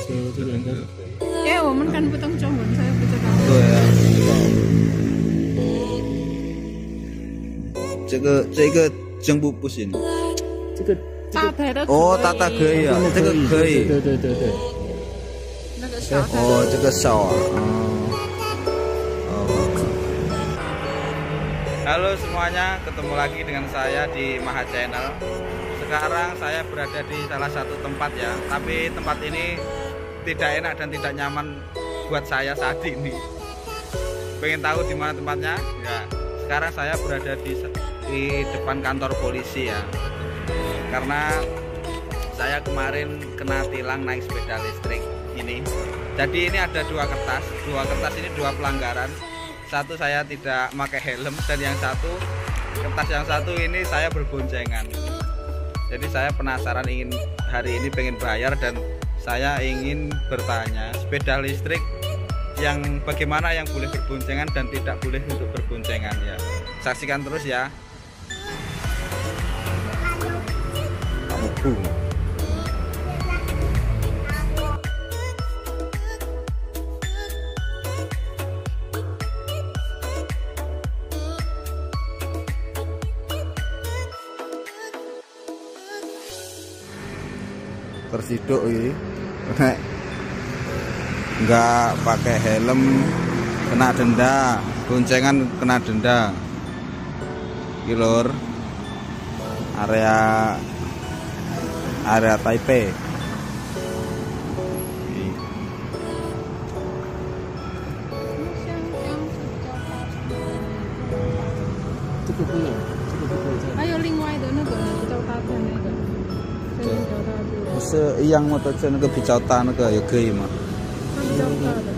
车这个应该是可以。因为我们看不懂中文，所以不知道。对啊，这个这个真不不行。这个大台的哦，大大可以啊，这个可以。对对对对。那个小台。哦，这个少啊。Oh. Halo semuanya, ketemu lagi dengan saya di Maha Channel. Sekarang saya berada di salah satu tempat ya, tapi tempat ini tidak enak dan tidak nyaman buat saya saat ini. Pengen tahu di mana tempatnya? Ya, sekarang saya berada di di depan kantor polisi ya. Karena saya kemarin kena tilang naik sepeda listrik ini. Jadi ini ada dua kertas, dua kertas ini dua pelanggaran. Satu saya tidak pakai helm dan yang satu kertas yang satu ini saya berboncengan. Jadi saya penasaran ingin hari ini pengen bayar dan saya ingin bertanya sepeda listrik yang bagaimana yang boleh berboncengan dan tidak boleh untuk berboncengan ya. Saksikan terus ya. Tersiduk ini nggak pakai helm kena denda. Goncengan kena denda. Kilor area area Taipei 是一样吗？的，就那个比较大那个也可以吗？比较大的，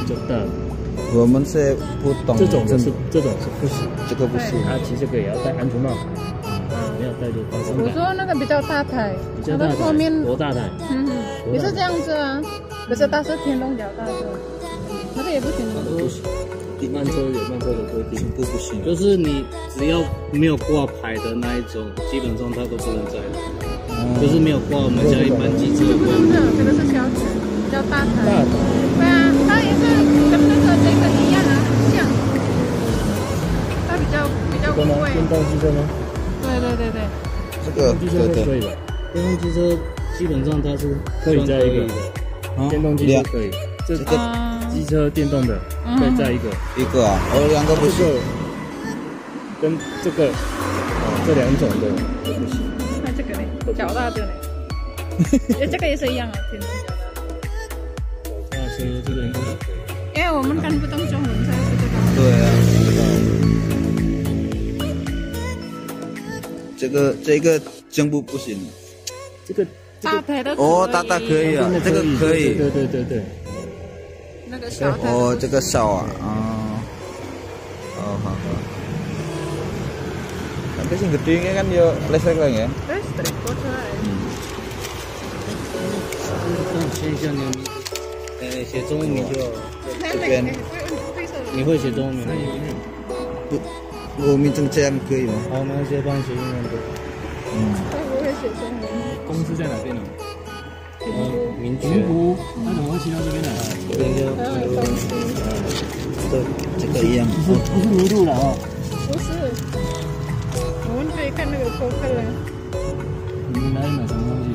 比较大的。我们是不懂。这种是这种是不行，这个不行。他骑这个也要戴安全帽，我说那个比较大台，那个后面多大台？嗯，也是这样子啊。可是它是天龙脚大的，那个也不行。不行。慢车有慢车的规定，不不行。就是你只要没有挂牌的那一种，基本上它都不能载。就是没有挂我们家一般机车。不是这个是小台，比较大台。大台。对啊，它也是跟那个这个一样啊，像。它比较比较贵。电动机车吗？对对对对。这个机车可以吧？电动机车基本上它是可以载一个的。电动机车可以。这个机车电动的可以载一个。一个啊？哦，两个不行。跟这个这两种的都不行。那这个呢，脚大的呢，这个也是一样啊，天龙脚大。大车这个应该可以。因为我们看不懂中文，所以不知道。对啊，这个这个真不不行。这个大台的哦，大大可以啊，这个可以。对对对对。那个。哦，这个少啊，啊，哦，好好。Tapi sing gede kan yo listrik lah ya. Listrik kok Hmm. 先一下你，呃，写中文名就这边。你会写中文名吗？不，我名正这样可以吗？好，那先帮你写英文的。嗯。他不会写中文。公司在哪边呢？呃，民民湖。那怎么会骑到这边来？这边就这这个一样。不是不是迷路了啊？不是。我们可以看那个顾客了。你们来买什么东西？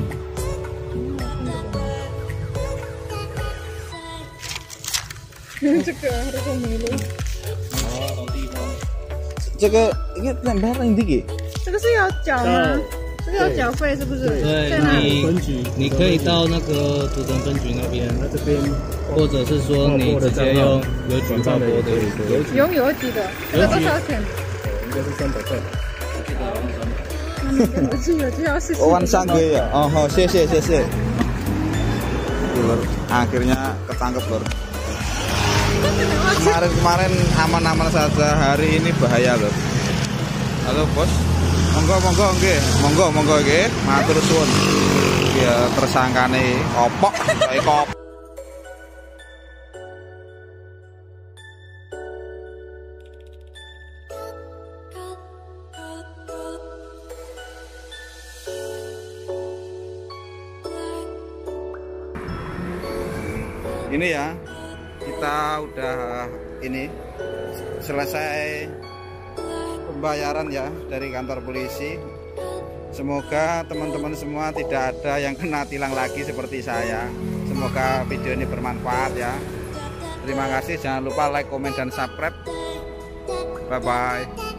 这个这个迷路。哦，地方。这个应该两百零几个。这个是要脚吗？这个要缴费是不是？对，你分局，你可以到那个土城分局那边，那这边，或者是说你直接用邮局报拨的，邮邮局的，这个多少钱？应该是三百块。Oh, Wansang ya. Oh, oh, sih sih sih sih. Lur, akhirnya ketangkep lur. Kemarin-kemarin aman-aman saja, hari ini bahaya lur. Halo bos, monggo monggo nggih, monggo monggo nggih, matur suwun. Ya tersangkane opok, kayak kop. ini ya kita udah ini selesai pembayaran ya dari kantor polisi. Semoga teman-teman semua tidak ada yang kena tilang lagi seperti saya. Semoga video ini bermanfaat ya. Terima kasih. Jangan lupa like comment dan subscribe. Bye bye